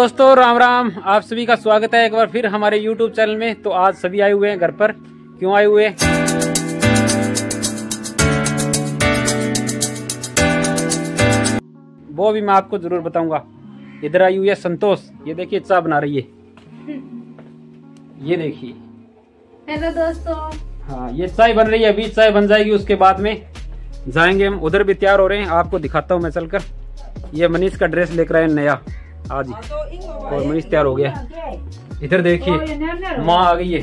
दोस्तों राम राम। आप सभी का स्वागत है एक बार फिर हमारे YouTube चैनल में। तो आज सभी आए हुए हैं घर पर। क्यों आए हुए? वो भी मैं आपको ज़रूर बताऊँगा। इधर आई हुई है संतोष। ये देखिए चाय बना रही है। ये देखिए। हेलो दोस्तों। हाँ ये चाय बन रही है। अभी चाय बन जाएगी उसके बाद में। जाएँगे हम। उधर भी तैयार हो रहे हैं। आपको दिखाता हूँ मैं चलकर। ये मनीष का ड्रेस लेकर आए नया। आज ही और मनीष तैयार हो गया। इधर देखिए माँ आ गई है।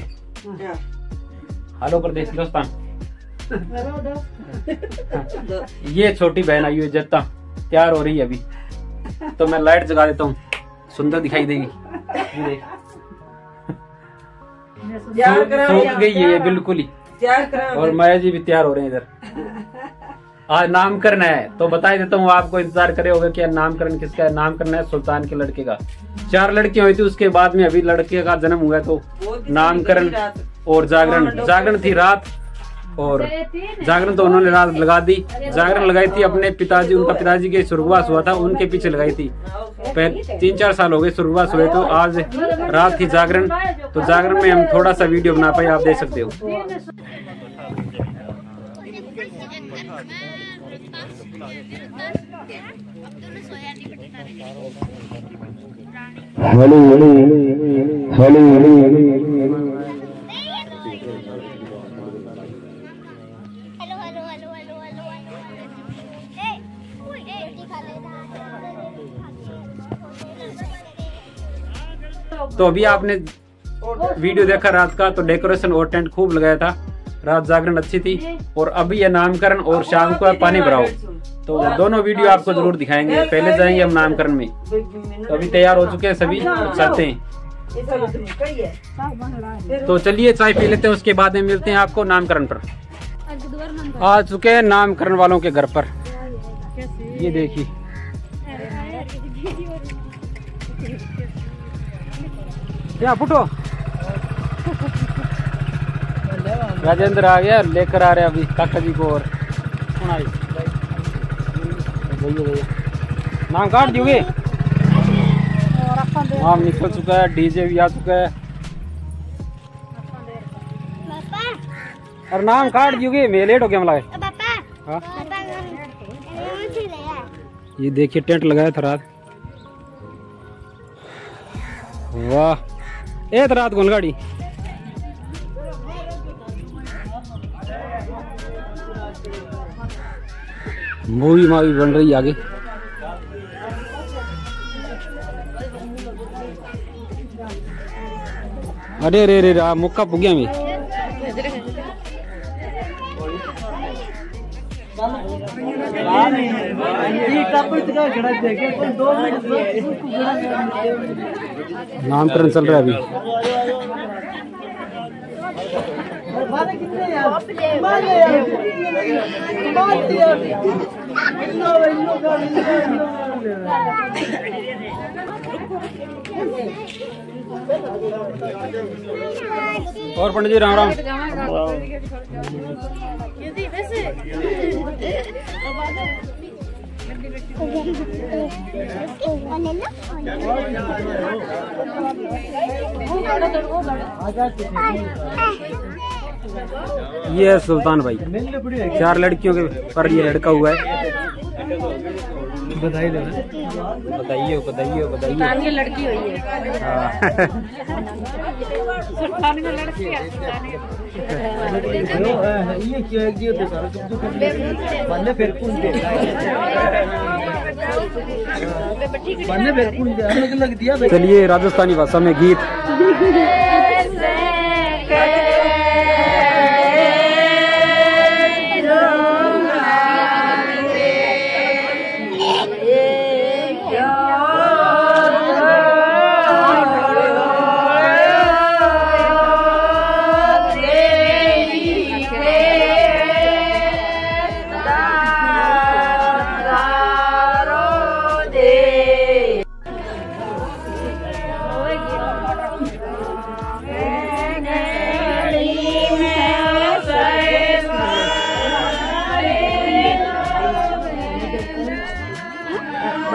हेलो प्रदेश दोस्तान। ये छोटी बहन आई हुई है जत्ता। तैयार हो रही है अभी। तो मैं लाइट जगा देता हूँ। सुंदर दिखाई देगी। सूख गई है बिल्कुल ही। और माया जी भी तैयार हो रहे हैं इधर। आज नामकरण है तो बता ही देता हूँ आपको इंतज़ार करे होगा कि नामकरण किसका है? नामकरण है सुल्तान के लड़के का। चार लड़कियाँ हुई थी उसके बाद में अभी लड़के का जन्म हुआ तो नामकरण और जागरण। जागरण थी रात और जागरण तो उन्होंने रात लगा दी। जागरण लगाई थी अपने पिताजी उनका पिताजी के स्वर्गवास हुआ था उनके पीछे लगाई थी। तीन चार साल हो गए स्वर्गवास हुए तो आज रात थी जागरण। तो जागरण में हम थोड़ा सा वीडियो बना पाए आप देख सकते हो। तो अभी आपने वीडियो देखा रात का तो डेकोरेशन और टेंट खूब लगाया था। रात जागरण अच्छी थी और अभी यह नामकरण और शाम को पानी भराओ। तो दोनों वीडियो आपको ज़रूर दिखाएँगे। पहले जाएँगे हम नामकरण में। तो अभी तैयार हो चुके हैं सभी चाहते हैं। तो चलिए चाय पी लेते हैं उसके बाद में मिलते हैं आपको नामकरण पर। आ चुके हैं नामकरण वालों के घर पर। ये देखिए। क्या फुटो? राजेंद्र आ गया लेकर आ रहे अभी काका जी को और कौन आई नाम काट दियोगे? नाम निकल चुका है, डीजे भी आ चुका है। और नाम काट दियोगे? मैं लेट हो गया पापा हाँ? पापा कौन सी ले ये देखिए, टेंट लगाया था रात। वाह, ए तो रात कौन मूवी मावी बन रही आगे। अरे अरे अरे, रे मुक्का पुग्या में। नामकरण चल रहा है अभी। और पंडित जी राम राम। ये है सुल्तान भाई। चार लड़कियों के पर ये लड़का हुआ है। बधाई दे बताइए बताइए बताइए की लड़की हुई है। हाँ। सुल्तान की लड़की है ये क्या तो तो बन्ने फिर कौन दे बन्ने फिर कौन दे अलग अलग दिया चलिए राजस्थानी भाषा में गीत।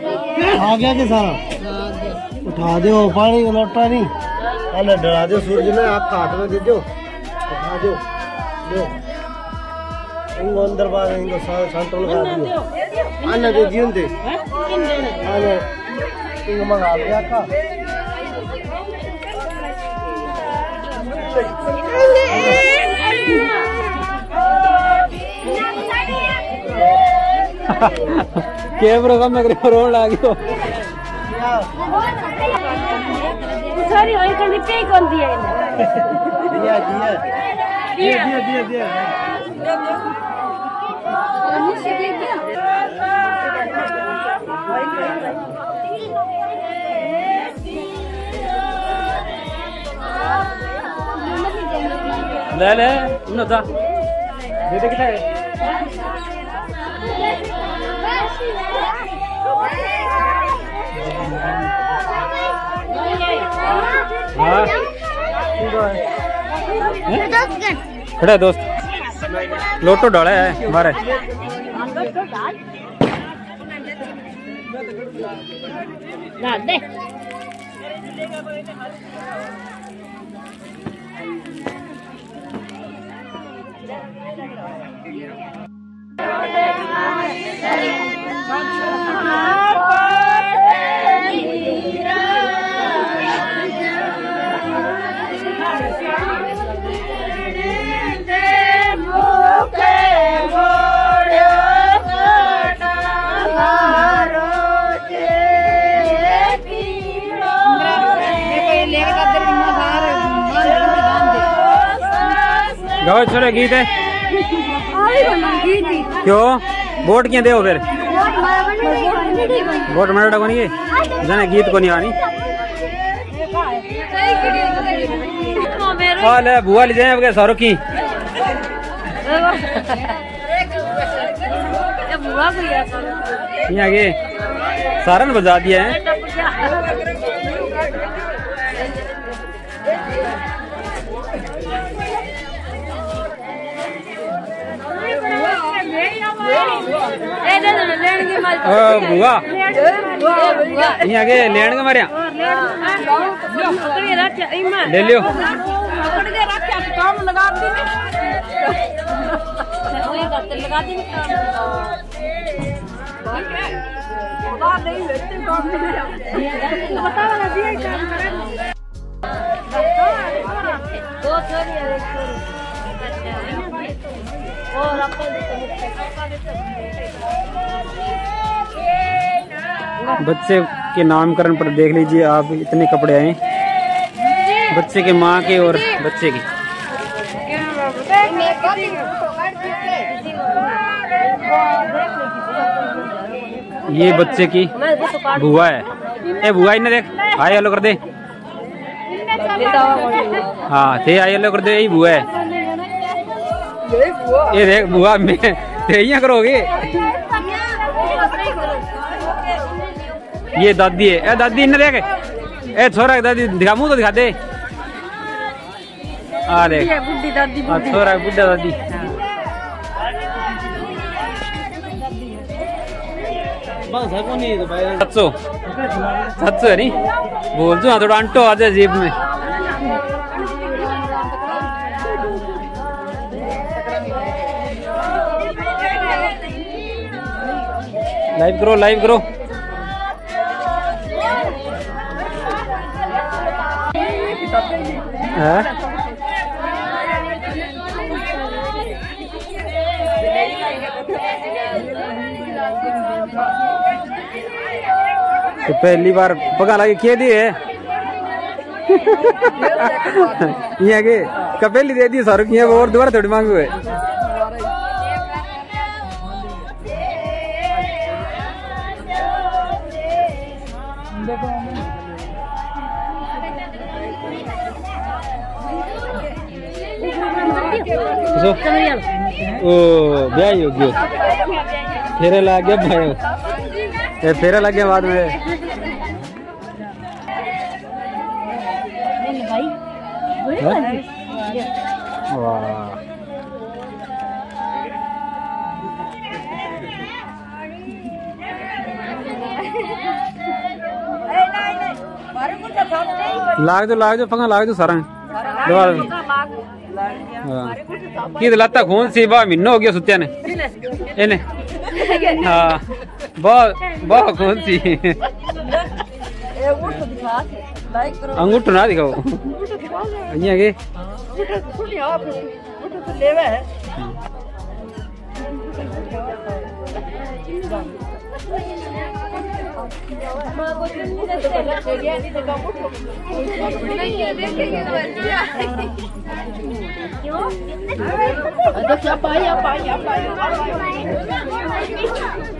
आ गया के सारा? उठा दो पानी का लोटा नहीं। अरे डरा दो सूरज ने आप हाथ में दे दो उठा दो दो इनको अंदर बाहर इनको सारा सेंटर लगा दियो। आने दे जीवन दे। आने इनको मंगा लिया का कैमरा कम में रोड आ गयो सॉरी वही कर पे कौन दिया दिया दिया। दिया दिया दिया दिया। ले ले उन्हें था दे दे कितना है हाँ? खड़ा दोस्त। लोटो डाला है दे गाओ छोरे गीत है। क्यों? वोट क्या दे फिर। वोट मेरा को नहीं जने गीत को नहीं आनी। हाल है बुआ ले जाए सारो की यहाँ के। सारन बजा दिया है। बुआ। यहाँ के लेन के मारिया। ले लियो। बच्चे के नामकरण पर देख लीजिए, आप इतने कपड़े आए बच्चे के माँ के और बच्चे के। ये बच्चे की बुआ है। ए, बुआ, इन्हें देख। हाय हेलो कर दे। हाँ थे हाय हेलो कर दे, यही बुआ है। ये देख बुआ में करोगे? ये दादी है। ए दादी इन्हें देख। ए छोरा की दादी दिखा मुँह तो दिखा दे। आ देख। दादी छोरा बुढ़ा दादी बस है नहीं तो भाई सत्सो सत्सो है नी? बोल जो थोड़ा अंटो आ जाए जेब में। लाइव करो लाइव करो। है? तो पहली बार पका लगे के दिए? यहाँ के कपेली दे दी? सर की और दोबारा थोड़ी मांगू है ओ ब्याह ही हो गयो फेरे लाग गया भाई ये फेरे लग गया बाद में वाह लाग दो लाग दो पंगा लाग दो सारा की लत्ता खून सी बा महीना हो गया सुत्या ने इन्हें हाँ बहुत बहुत खून सी अंगूठो ना दिखाओ અહીંયા કે હા Ada siapa ya, apa ya, apa ya. ya?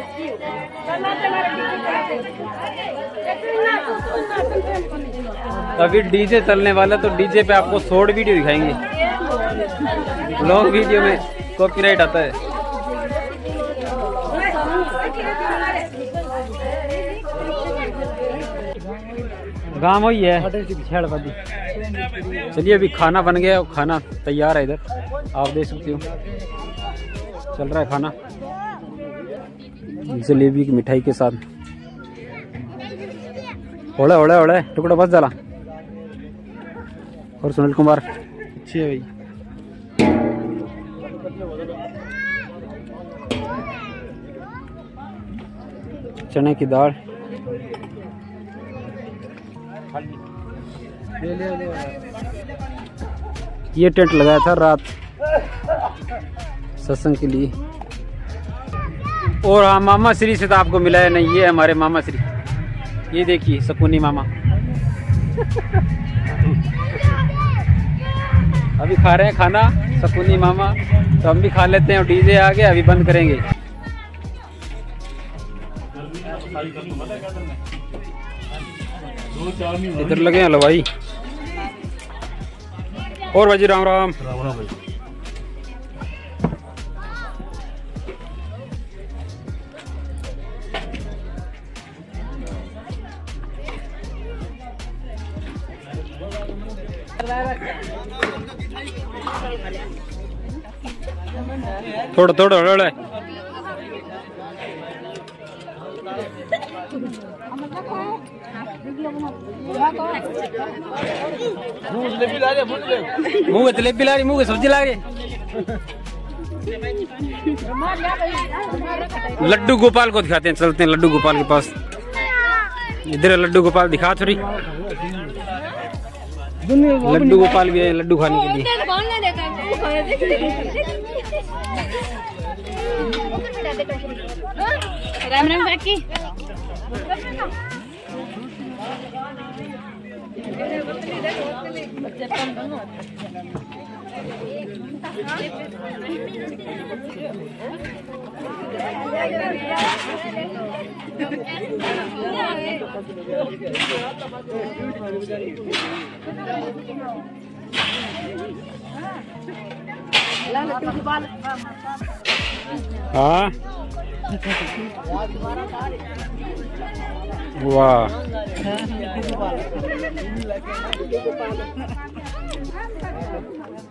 अभी डीजे चलने वाला तो डीजे पे आपको शॉर्ट वीडियो दिखाएँगे। लॉन्ग वीडियो में कॉपीराइट आता है। गाँव वही है। चलिए अभी खाना बन गया खाना तैयार है इधर। आप देख सकते हो। चल रहा है खाना। जलेबी की मिठाई के साथ। ओले ओले ओले टुकड़ा बस जाला। और सुनील कुमार। अच्छी है भाई। चने की दाल। ये टेंट लगाया था रात सत्संग के लिए। और हाँ मामा श्री से तो आपको मिला है नहीं ये हमारे मामा श्री। ये देखिए सकुनी मामा। अभी खा रहे हैं खाना, सकुनी मामा। तो हम भी खा लेते हैं डीजे आ गया अभी बंद करेंगे। इधर लगे हैं हलवाई। और भाई राम राम। थोड़ा थोड़ा थोड़ा मुँह में जलेबी ला रही मुँह में सब्ज़ी ला रही लड्डू गोपाल को दिखाते हैं, चलते हैं लड्डू गोपाल के पास। इधर लड्डू गोपाल, दिखा थोड़ी। लड्डू गोपाल भी है लड्डू खाने के लिए। राम राम काकी हाँ? वाह। थोड़ो